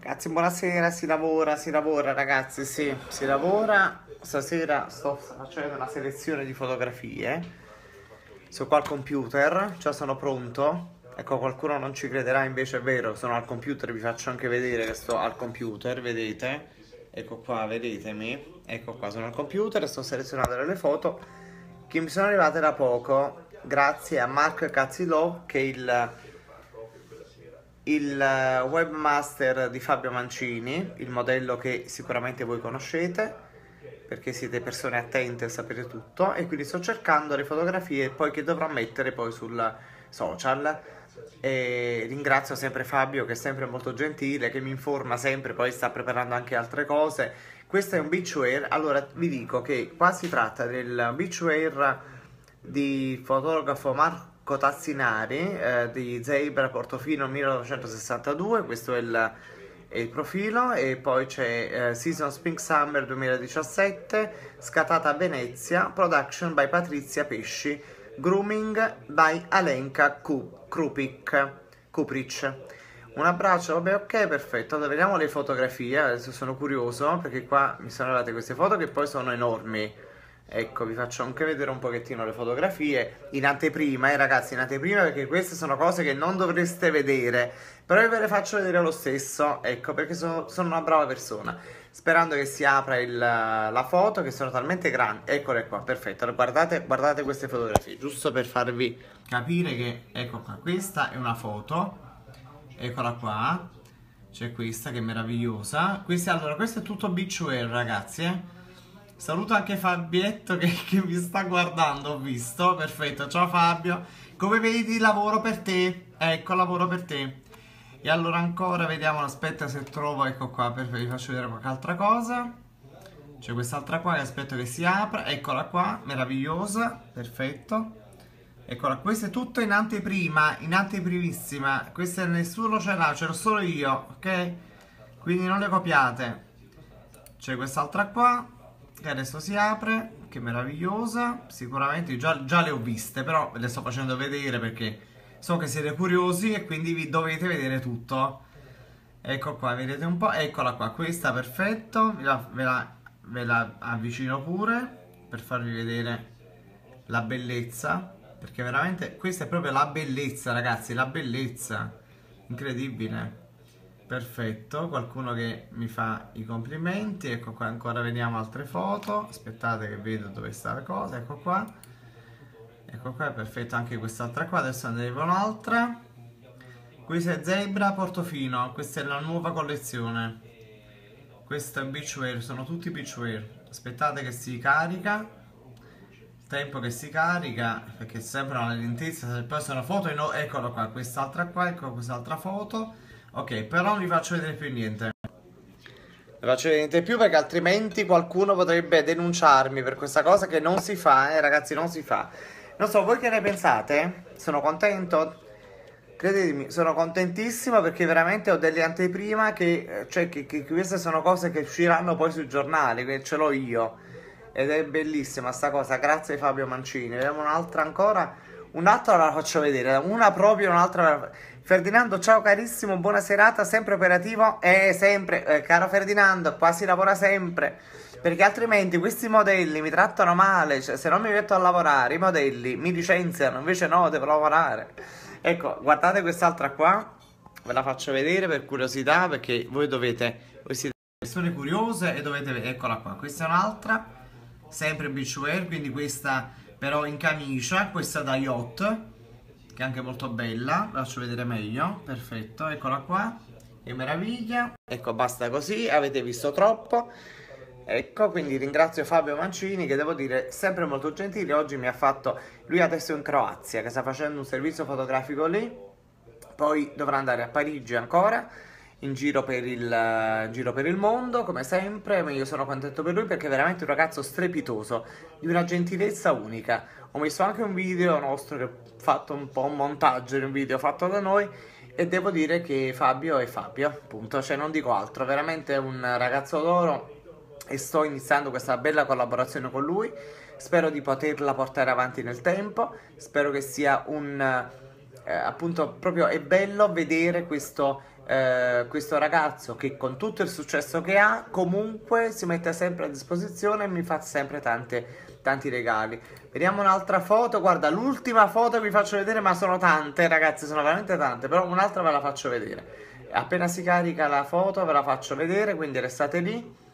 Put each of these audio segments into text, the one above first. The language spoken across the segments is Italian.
Ragazzi, buonasera, si lavora, si lavora ragazzi, sì, si lavora. Stasera sto facendo una selezione di fotografie. Sono qua al computer, già sono pronto. Ecco, qualcuno non ci crederà, invece è vero, sono al computer, vi faccio anche vedere che sto al computer, vedete? Ecco qua, vedetemi. Ecco qua, sono al computer, sto selezionando delle foto che mi sono arrivate da poco, grazie a Mark Cazzilò, che è il il eh, webmaster di Fabio Mancini, il modello che sicuramente voi conoscete perché siete persone attente e sapete tutto e quindi sto cercando le fotografie poi che dovrò mettere poi sul social. E ringrazio sempre Fabio che è sempre molto gentile che mi informa sempre poi sta preparando anche altre cose. Questo è un beachwear. Allora vi dico che qua si tratta del beachwear di fotografo Marco Cotazzinari eh, di Zebra Portofino 1962, questo è il, è il profilo e poi c'è eh, Season Spring Summer 2017, scattata a Venezia, production by Patrizia Pesci, grooming by Alenka Krupik, Kupric. Un abbraccio, vabbè ok, perfetto, allora vediamo le fotografie, adesso sono curioso perché qua mi sono arrivate queste foto che poi sono enormi Ecco, vi faccio anche vedere un pochettino le fotografie in anteprima, eh ragazzi, in anteprima perché queste sono cose che non dovreste vedere, però ve le faccio vedere lo stesso, ecco, perché so, sono una brava persona. Sperando che si apra il, la foto, che sono talmente grandi. Eccole qua, perfetto. Guardate, guardate queste fotografie, giusto per farvi capire che, ecco qua, questa è una foto, eccola qua, c'è questa che è meravigliosa. Questa, allora, questo è tutto beachwear, ragazzi, eh Saluto anche Fabietto che, che, mi sta guardando, ho visto. Perfetto, ciao Fabio. Come vedi lavoro per te. Ecco, lavoro per te. E allora ancora vediamo, aspetta se trovo, ecco qua, perfetto, vi faccio vedere qualche altra cosa. C'è quest'altra qua che aspetto che si apra. Eccola qua, meravigliosa, perfetto. Eccola, questo è tutto in anteprima, in anteprimissima. Questa nessuno ce l'ha, c'ero solo io, ok? Quindi non le copiate. C'è quest'altra qua che adesso si apre che meravigliosa. Sicuramente già, già, le ho viste però ve le sto facendo vedere perché so che siete curiosi e quindi vi dovete vedere tutto. Ecco qua vedete un po' eccola qua. Questa perfetto. Ve la, ve la, ve la avvicino pure per farvi vedere la bellezza perché veramente questa è proprio la bellezza ragazzi la bellezza. Incredibile Perfetto, qualcuno che mi fa i complimenti, ecco qua ancora vediamo altre foto, aspettate che vedo dove sta la cosa, ecco qua, ecco qua, perfetto anche quest'altra qua, adesso arriva un'altra, questa è Zebra Portofino, questa è la nuova collezione, questo è beachwear, sono tutti beachwear, aspettate che si carica, tempo che si carica, perché sembra una lentezza, poi sono foto, no, eccolo qua, quest'altra qua, ecco quest'altra foto, Ok, però non vi faccio vedere più niente. Non faccio vedere niente più perché altrimenti qualcuno potrebbe denunciarmi per questa cosa che non si fa, eh ragazzi, non si fa. Non so, voi che ne pensate? Sono contento? Credetemi, sono contentissimo perché veramente ho delle anteprima che, cioè, che, che queste sono cose che usciranno poi sui giornali, che ce l'ho io. Ed è bellissima sta cosa, grazie Fabio Mancini. Vediamo un'altra ancora. Un'altra la faccio vedere, una proprio, un'altra... Ferdinando, ciao carissimo, buona serata, sempre operativo? Eh, sempre, eh, caro Ferdinando, qua si lavora sempre. Perché altrimenti questi modelli mi trattano male, cioè se non mi metto a lavorare, i modelli mi licenziano, invece no, devo lavorare. Ecco, guardate quest'altra qua, ve la faccio vedere per curiosità, perché voi dovete, voi siete persone curiose e dovete eccola qua, questa è un'altra, sempre beachwear, quindi questa però in camicia, questa da yacht che è anche molto bella, la faccio vedere meglio, perfetto, eccola qua, che meraviglia, ecco basta così, avete visto troppo, ecco quindi ringrazio Fabio Mancini che devo dire sempre molto gentile, oggi mi ha fatto, lui adesso è in Croazia che sta facendo un servizio fotografico lì, poi dovrà andare a Parigi ancora, in giro per, il, uh, giro per il mondo, come sempre, ma io sono contento per lui perché è veramente un ragazzo strepitoso, di una gentilezza unica. Ho messo anche un video nostro che ho fatto un po' un montaggio di un video fatto da noi e devo dire che Fabio è Fabio, appunto, cioè non dico altro, veramente è un ragazzo d'oro e sto iniziando questa bella collaborazione con lui. Spero di poterla portare avanti nel tempo, spero che sia un eh, appunto proprio è bello vedere questo, eh, questo ragazzo che con tutto il successo che ha comunque si mette sempre a disposizione e mi fa sempre tante, tanti regali. Vediamo un'altra foto, guarda l'ultima foto vi faccio vedere ma sono tante ragazzi, sono veramente tante, però un'altra ve la faccio vedere. Appena si carica la foto ve la faccio vedere, quindi restate lì.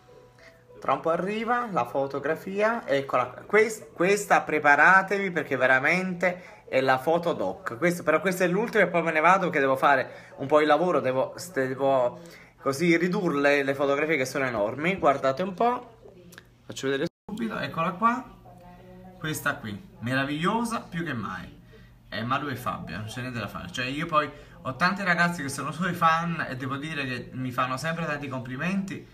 Tra un po' arriva la fotografia, eccola, questa, questa preparatevi perché veramente è la foto doc. Questo, però questa è l'ultima e poi me ne vado che devo fare un po' il lavoro, devo, devo così ridurle le fotografie che sono enormi. Guardate un po', faccio vedere subito, eccola qua. Questa qui, meravigliosa più che mai. Eh, ma lui è Fabio, non c'è niente da fare. Cioè io poi ho tanti ragazzi che sono suoi fan e devo dire che mi fanno sempre tanti complimenti.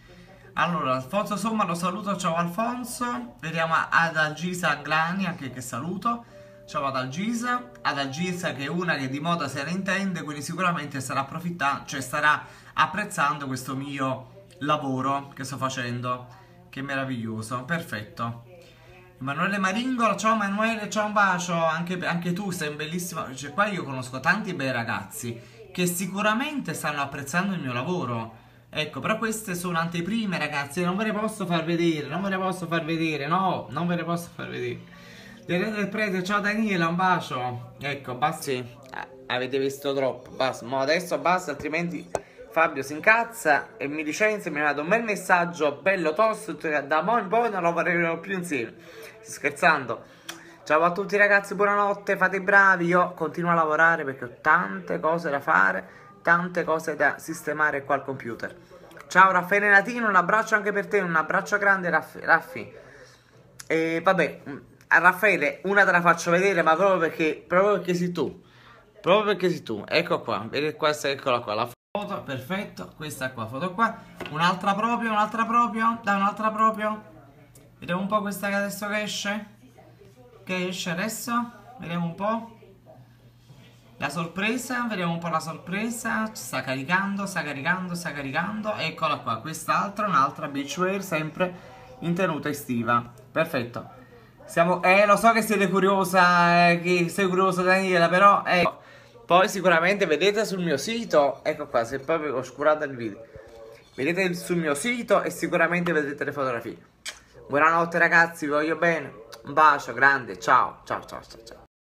Allora, Alfonso Somma lo saluto, ciao Alfonso. Vediamo Adalgisa Anglani, anche che saluto. Ciao Adalgisa, Adalgisa che è una che di moda se ne intende, quindi sicuramente starà approfittando, cioè starà apprezzando questo mio lavoro che sto facendo, che meraviglioso, perfetto. Emanuele Maringola, ciao Emanuele, ciao un bacio, anche, anche tu sei un bellissimo, cioè qua io conosco tanti bei ragazzi che sicuramente stanno apprezzando il mio lavoro, ecco, però queste sono anteprime ragazzi, non ve le posso far vedere, non ve le posso far vedere, no, non ve le posso far vedere. Diana del Prete, ciao Daniela, un bacio. Ecco, basta. Sì, avete visto troppo. Basta, ma adesso basta, altrimenti Fabio si incazza e mi licenzia. Mi dato un bel messaggio, bello tosto. Da mo in poi non lo faremo più insieme. Scherzando. Ciao a tutti ragazzi, buonanotte, fate i bravi. Io continuo a lavorare perché ho tante cose da fare, tante cose da sistemare qua al computer. Ciao Raffaele Latino, un abbraccio anche per te, un abbraccio grande Raffi. Raffi. E vabbè, a Raffaele una te la faccio vedere, ma proprio perché, proprio perché sei tu. Proprio perché sei tu. Ecco qua, vedete questa, eccola qua, la foto, perfetto. Questa qua, foto qua. Un'altra proprio, un'altra proprio. Dai, un'altra proprio. Vediamo un po' questa che adesso che esce. Che esce adesso. Vediamo un po'. La sorpresa, vediamo un po' la sorpresa. Sta caricando, sta caricando, sta caricando. Eccola qua, quest'altra, un'altra beachwear, sempre in tenuta estiva. Perfetto. Siamo, eh, lo so che siete curiosa, eh, che sei curiosa Daniela, però, eh. Poi sicuramente vedete sul mio sito, ecco qua, se proprio oscurate il video. Vedete sul mio sito e sicuramente vedete le fotografie. Buonanotte ragazzi, vi voglio bene. Un bacio grande, ciao, ciao, ciao, ciao. ciao.